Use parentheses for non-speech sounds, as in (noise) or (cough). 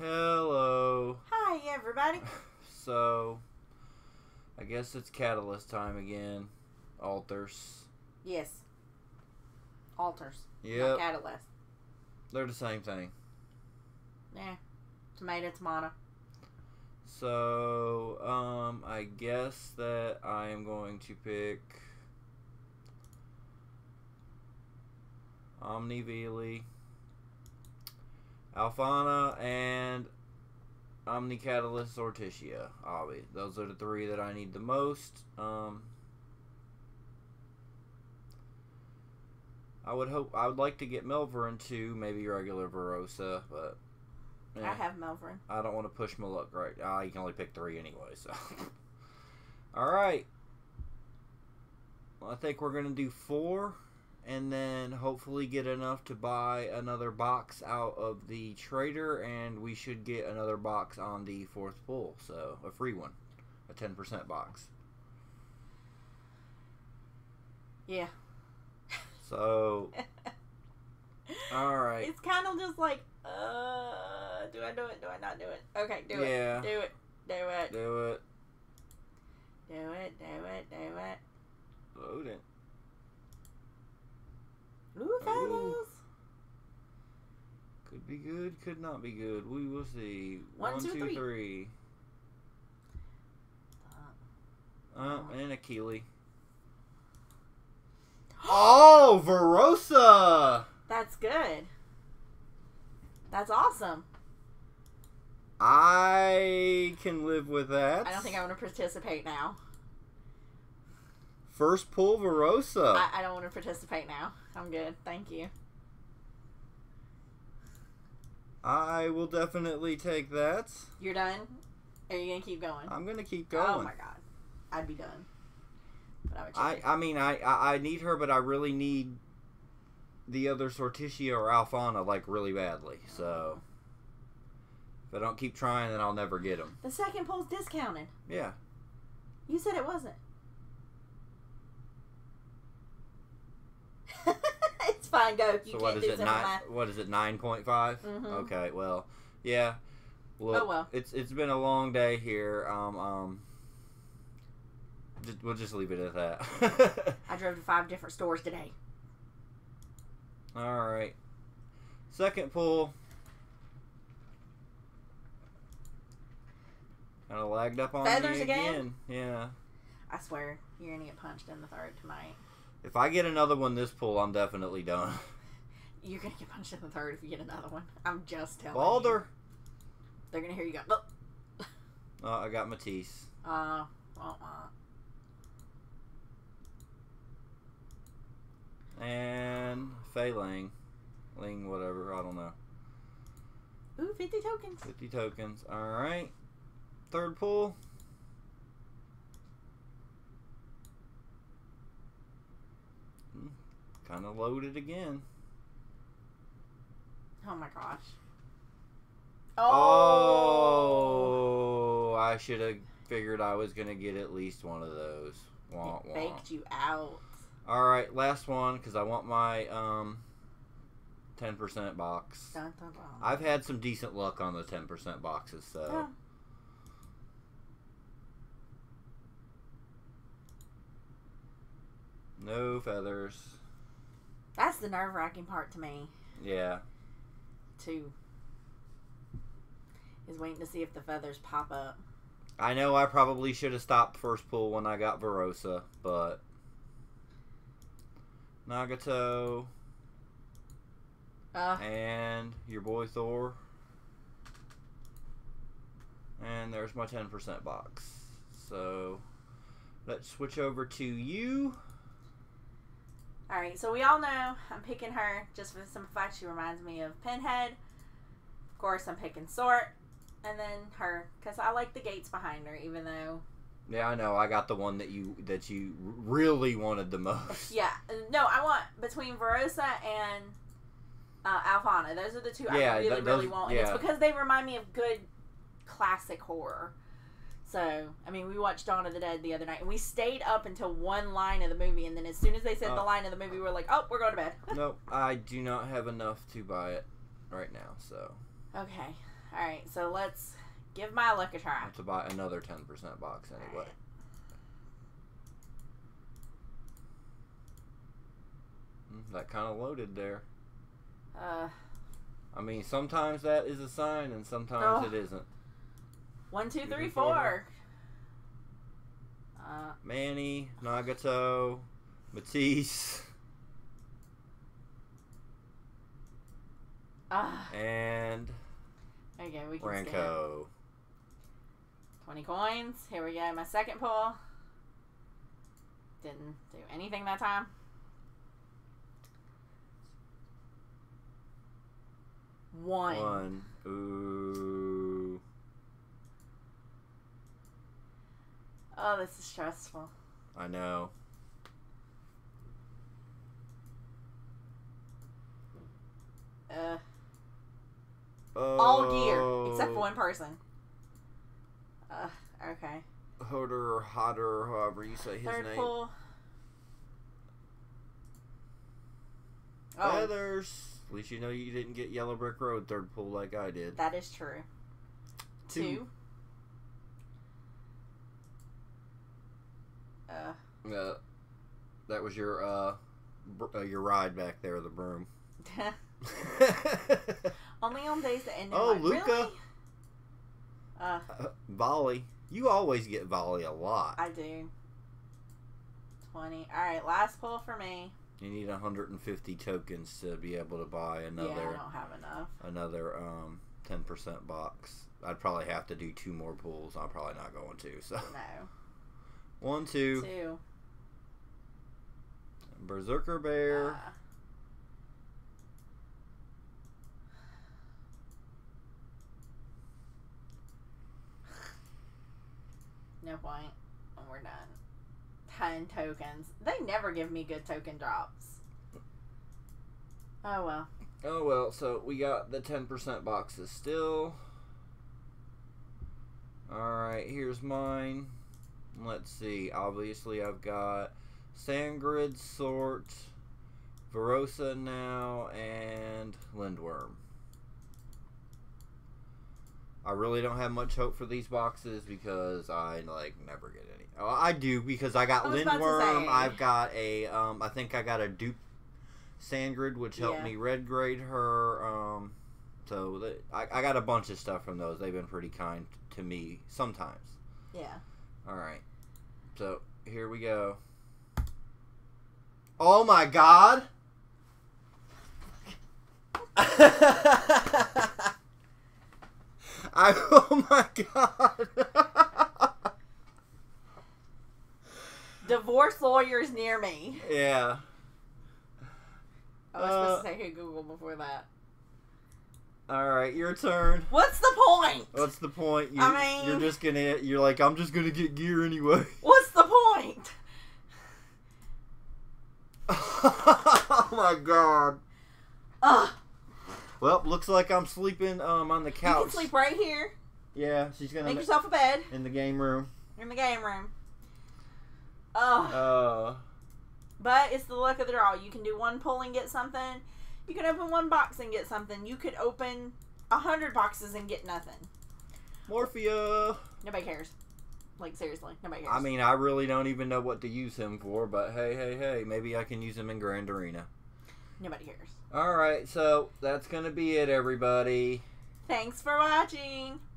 Hello. Hi, everybody. So, I guess it's catalyst time again. Altars. Yes. Altars. Yep, catalyst. they're the same thing. Yeah. Tomato, tomato. So, um, I guess that I am going to pick Omni Veely, Alfana, and Omni Catalyst Orticia. Obvi. Those are the three that I need the most. Um, I would hope I would like to get Melverin too, maybe regular Verosa, but eh. I have Melvin. I don't want to push my luck right. Ah, you can only pick three anyway, so. (laughs) All right. Well, I think we're gonna do four, and then hopefully get enough to buy another box out of the trader, and we should get another box on the fourth pull. So a free one, a ten percent box. Yeah. So (laughs) all right. It's kind of just like, uh, do I do it? Do I not do it? Okay, do Yeah. it. Do it. Do it. Do it. Do it. Do it. Do it. Load it. Could be good, could not be good. We will see. One, One, two, two, three. three. Uh, and a Keely. (gasps) Oh, Verosa! That's good. That's awesome. I can live with that. I don't think I want to participate now. First pull Verosa. I, I don't want to participate now. I'm good. Thank you. I will definitely take that. You're done? Are you going to keep going? I'm gonna keep going. Oh my god. I'd be done. But I would I. I mean, I, I, I need her, but I really need the other Sortishia or Alfana like really badly. So if I don't keep trying, then I'll never get them. The second poll's discounted. Yeah. You said it wasn't. it's fine. Go. You so what is it? Nine? What is it? Nine point five. Mhm. Okay. Well, yeah. Look, Oh, well. It's it's been a long day here. Um um. Just, we'll just leave it at that. (laughs) I drove to five different stores today. All right. Second pull. Kind of lagged up on Feathers me again? Yeah. I swear, you're gonna get punched in the third tonight. If I get another one this pull, I'm definitely done. (laughs) You're gonna get punched in the third if you get another one. I'm just telling you. Balder. They're gonna hear you go. Oh. (laughs) Oh, I got Matisse. Uh, uh, uh. And Fei Ling. Ling, whatever. I don't know. Ooh, 50 tokens. 50 tokens. Alright. Third pull. Kind of loaded again. Oh my gosh. Oh, I should have figured I was going to get at least one of those. Wah, It wah. faked you out. Alright, last one because I want my um 10% box. Dun, dun, dun. I've had some decent luck on the 10% boxes, so. Yeah. No feathers. That's the nerve wracking part to me, Yeah. too. Is waiting to see if the feathers pop up. I know I probably should have stopped first pull when I got Verosa, but. Nagato Uh, and your boy Thor. And there's my 10% box. So let's switch over to you. Alright, so we all know I'm picking her just for the simple fact she reminds me of Pinhead. Of course, I'm picking Sort. And then her, because I like the gates behind her, even though. Yeah, I know. I got the one that you that you really wanted the most. (laughs) Yeah, no, I want between Verosa and uh, Alfana. Those are the two Yeah, I really, th- really those- want. And yeah. it's because they remind me of good classic horror. So, I mean, we watched Dawn of the Dead the other night, and we stayed up until one line of the movie, and then as soon as they said the Oh. line of the movie, we were like, oh, we're going to bed. (laughs) nope, I do not have enough to buy it right now. So okay. All right, so let's give my luck a try. have to buy another ten percent box anyway. Alright. Mm, That kind of loaded there. Uh, I mean, sometimes that is a sign, and sometimes Oh. it isn't. One, two, three, four. Uh, Manny, Nagato, Matisse, ah, and okay, we can stand. 20 coins. Here we go. My second pull. Didn't do anything that time. One. One. Ooh. Oh, this is stressful. I know. Uh, Oh. all gear except for one person. Uh, okay. Hoder or Hodder, however you say his Third name. pull. Oh, Feathers. At least you know you didn't get Yellow Brick Road third pull like I did. that is true. Two. Uh, Uh, that was your uh, br- uh, your ride back there, the broom. (laughs) (laughs) only on days that end Oh. Luca. Really? Uh, volley. You always get volley a lot. I do. 20. Alright, last pull for me. You need 150 tokens to be able to buy another. Yeah, I don't have enough. another um 10% box. I'd probably have to do two more pulls. I'm probably not going to. So No. One, two, Two. Berserker Bear. Uh, no point. And we're done. 10 tokens. They never give me good token drops. Oh well. Oh well, so we got the 10% boxes still. Alright, here's mine. Let's see. Obviously, I've got Sandgrid, Sort, Verosa now, and Lindworm. I really don't have much hope for these boxes because I like never get any. Oh, I do because I got I was about to Lindworm. I've got a um, I think I got a dupe Sandgrid, which helped Yeah. me red grade her. Um, so I, I got a bunch of stuff from those. They've been pretty kind to me sometimes. Yeah. All right, so here we go. Oh my god! (laughs) I (laughs) oh my god! (laughs) Divorce lawyers near me. yeah. I was Uh, supposed to say hey Google before that. All right, your turn. What's the point? What's the point? You, I mean- you're just gonna. You're like, I'm just gonna get gear anyway. (laughs) What's the point? (laughs) oh my god. Ugh. Well, looks like I'm sleeping um on the couch. You can sleep right here. Yeah, she's gonna Make ma- yourself a bed in the game room. in the game room. Ugh. Uh, But it's the luck of the draw. You can do one pull and get something. You can open one box and get something. You could open a hundred boxes and get nothing. Morphia. Nobody cares. Like seriously, nobody cares. I mean, I really don't even know what to use him for, but hey, hey, hey, maybe I can use him in Grand Arena. nobody cares. All right, so that's gonna be it, everybody. Thanks for watching. Bye.